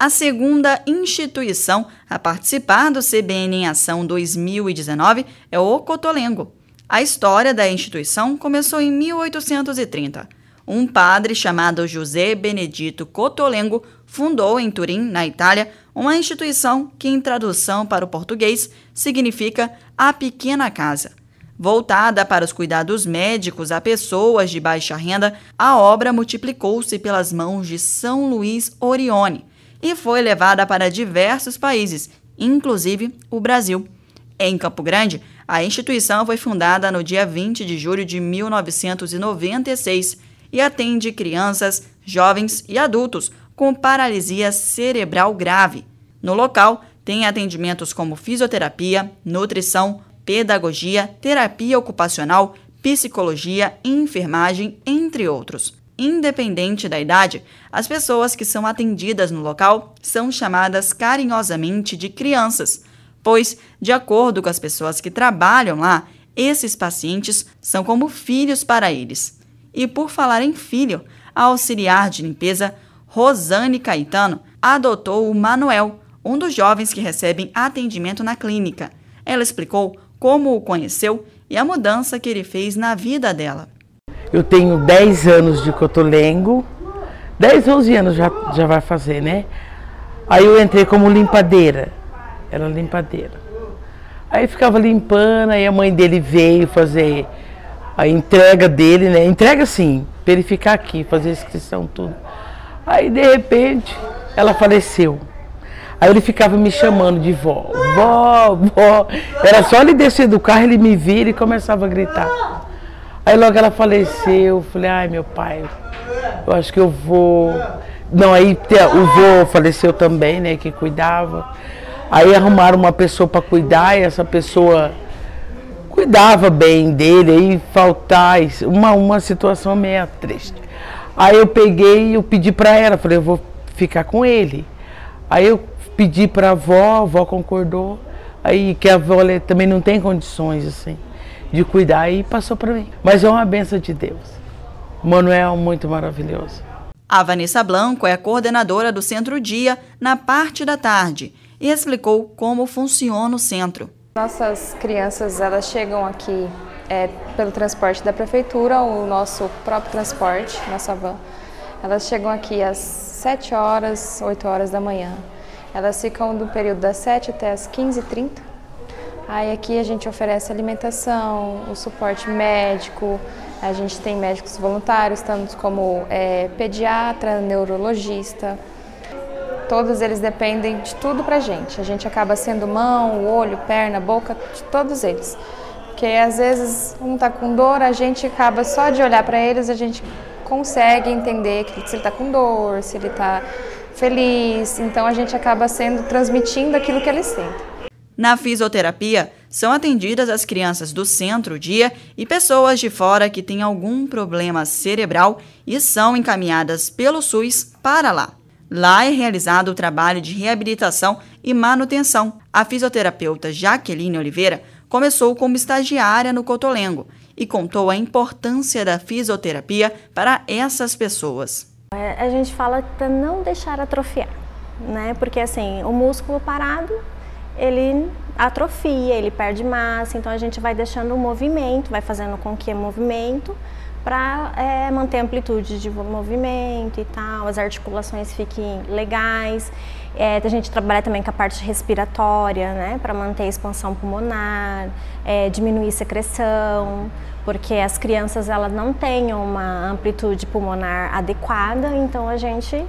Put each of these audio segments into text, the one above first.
A segunda instituição a participar do CBN em Ação 2019 é o Cotolengo. A história da instituição começou em 1830. Um padre chamado José Benedito Cotolengo fundou em Turim, na Itália, uma instituição que, em tradução para o português, significa a pequena casa. Voltada para os cuidados médicos a pessoas de baixa renda, a obra multiplicou-se pelas mãos de São Luís Orione e foi levada para diversos países, inclusive o Brasil. Em Campo Grande, a instituição foi fundada no dia 20 de julho de 1996 e atende crianças, jovens e adultos com paralisia cerebral grave. No local, tem atendimentos como fisioterapia, nutrição, pedagogia, terapia ocupacional, psicologia enfermagem, entre outros. Independente da idade, as pessoas que são atendidas no local são chamadas carinhosamente de crianças, pois, de acordo com as pessoas que trabalham lá, esses pacientes são como filhos para eles. E por falar em filho, a auxiliar de limpeza Rosane Caetano adotou o Manuel, um dos jovens que recebem atendimento na clínica. Ela explicou como o conheceu e a mudança que ele fez na vida dela. Eu tenho 10 anos de cotolengo, 10, 11 anos já, já vai fazer, né? Aí eu entrei como limpadeira, era limpadeira. Aí ficava limpando, aí a mãe dele veio fazer a entrega dele, né? Entrega sim, para ele ficar aqui, fazer a inscrição, tudo. Aí de repente ela faleceu. Aí ele ficava me chamando de vó, vó, vó. Era só ele descer do carro, ele me vira e começava a gritar. Aí logo ela faleceu, eu falei, ai meu pai, eu acho que eu vou. Não, aí o vô faleceu também, né, que cuidava. Aí arrumaram uma pessoa para cuidar e essa pessoa cuidava bem dele, aí faltar uma, uma situação meio triste. Aí eu peguei e eu pedi para ela, falei, eu vou ficar com ele. Aí eu pedi para a avó, a avó concordou. Aí que a avó também não tem condições assim de cuidar e passou para mim. Mas é uma benção de Deus. Manuel muito maravilhoso. A Vanessa Blanco é a coordenadora do Centro Dia na parte da tarde e explicou como funciona o centro. Nossas crianças elas chegam aqui é, pelo transporte da prefeitura, o nosso próprio transporte, nossa van. Elas chegam aqui às 7 horas, 8 horas da manhã. Elas ficam do período das 7 até as 15h30. Aí aqui a gente oferece alimentação, o suporte médico, a gente tem médicos voluntários, tanto como é, pediatra, neurologista. Todos eles dependem de tudo pra gente. A gente acaba sendo mão, olho, perna, boca, de todos eles. Porque às vezes um está com dor, a gente acaba só de olhar para eles, a gente consegue entender se ele está com dor, se ele está feliz. Então a gente acaba sendo transmitindo aquilo que ele sente. Na fisioterapia, são atendidas as crianças do centro dia e pessoas de fora que têm algum problema cerebral e são encaminhadas pelo SUS para lá. Lá é realizado o trabalho de reabilitação e manutenção. A fisioterapeuta Jaqueline Oliveira começou como estagiária no Cotolengo e contou a importância da fisioterapia para essas pessoas. É, a gente fala para não deixar atrofiar, né? Porque assim, o músculo parado, ele atrofia, ele perde massa, então a gente vai deixando o movimento, vai fazendo com que o movimento para é, manter a amplitude de movimento e tal, as articulações fiquem legais. É, a gente trabalha também com a parte respiratória, né, para manter a expansão pulmonar, é, diminuir secreção, porque as crianças elas não têm uma amplitude pulmonar adequada, então a gente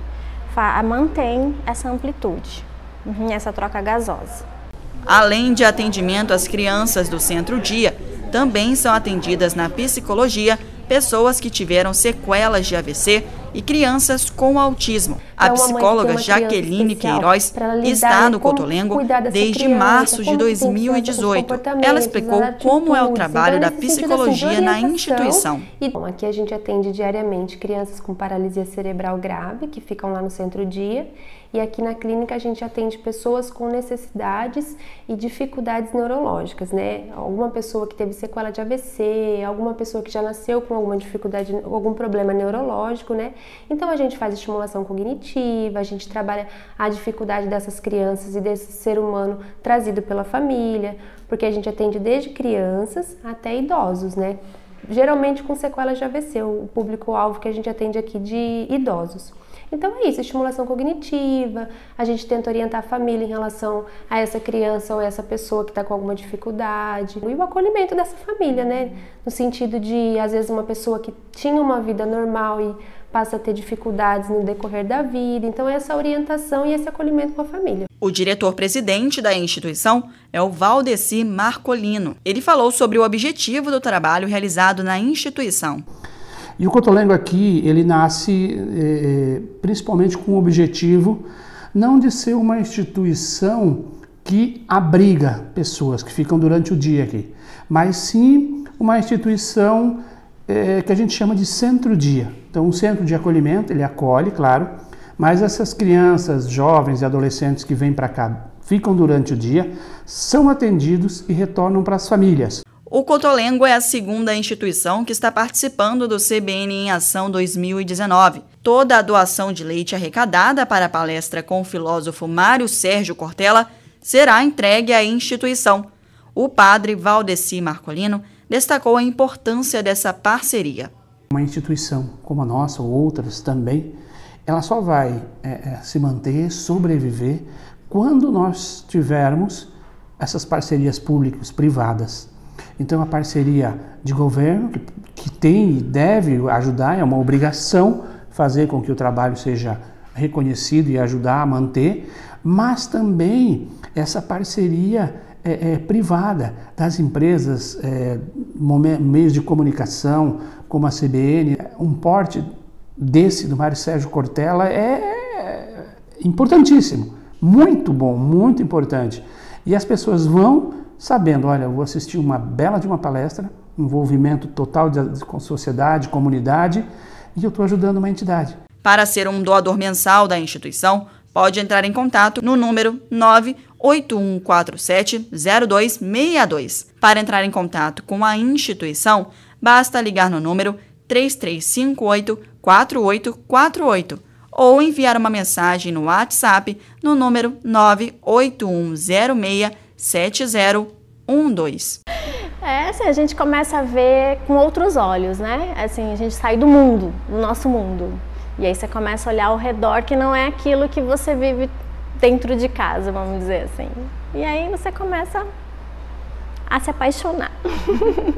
mantém essa amplitude, uhum, essa troca gasosa. Além de atendimento às crianças do Centro Dia, também são atendidas na psicologia pessoas que tiveram sequelas de AVC e crianças com autismo. A psicóloga Jaqueline Queiroz está no Cotolengo desde março de 2018. Ela explicou como é o trabalho então, da psicologia na instituição. E, bom, aqui a gente atende diariamente crianças com paralisia cerebral grave que ficam lá no centro dia E aqui na clínica a gente atende pessoas com necessidades e dificuldades neurológicas, né? Alguma pessoa que teve sequela de AVC, alguma pessoa que já nasceu com alguma dificuldade, algum problema neurológico, né? Então a gente faz estimulação cognitiva, a gente trabalha a dificuldade dessas crianças e desse ser humano trazido pela família, porque a gente atende desde crianças até idosos, né? Geralmente com sequelas de AVC, o público-alvo que a gente atende aqui de idosos. Então é isso, estimulação cognitiva, a gente tenta orientar a família em relação a essa criança ou essa pessoa que está com alguma dificuldade. E o acolhimento dessa família, né? No sentido de, às vezes, uma pessoa que tinha uma vida normal e passa a ter dificuldades no decorrer da vida. Então, essa orientação e esse acolhimento com a família. O diretor-presidente da instituição é o Valdeci Marcolino. Ele falou sobre o objetivo do trabalho realizado na instituição. E o Cotolengo aqui, ele nasce é, principalmente com o objetivo não de ser uma instituição que abriga pessoas que ficam durante o dia aqui, mas sim uma instituição é, que a gente chama de centro-dia. Então, um centro de acolhimento, ele acolhe, claro, mas essas crianças, jovens e adolescentes que vêm para cá, ficam durante o dia, são atendidos e retornam para as famílias. O Cotolengo é a segunda instituição que está participando do CBN em Ação 2019. Toda a doação de leite arrecadada para a palestra com o filósofo Mário Sérgio Cortella será entregue à instituição. O padre Valdeci Marcolino destacou a importância dessa parceria. Uma instituição como a nossa, ou outras também, ela só vai é, é, se manter, sobreviver, quando nós tivermos essas parcerias públicas, privadas. Então, a parceria de governo, que, que tem e deve ajudar, é uma obrigação fazer com que o trabalho seja reconhecido e ajudar a manter, mas também essa parceria é, é, privada das empresas, é, meios de comunicação, como a CBN. Um porte desse do Mário Sérgio Cortella é importantíssimo, muito bom, muito importante. E as pessoas vão sabendo, olha, eu vou assistir uma bela de uma palestra, envolvimento total de, com sociedade, comunidade, e eu estou ajudando uma entidade. Para ser um doador mensal da instituição, pode entrar em contato no número 981470262. Para entrar em contato com a instituição, basta ligar no número 3358 4848 ou enviar uma mensagem no WhatsApp no número 98106 7012. É, assim, a gente começa a ver com outros olhos, né? Assim, a gente sai do mundo, do nosso mundo. E aí você começa a olhar ao redor que não é aquilo que você vive dentro de casa, vamos dizer assim. E aí você começa a se apaixonar.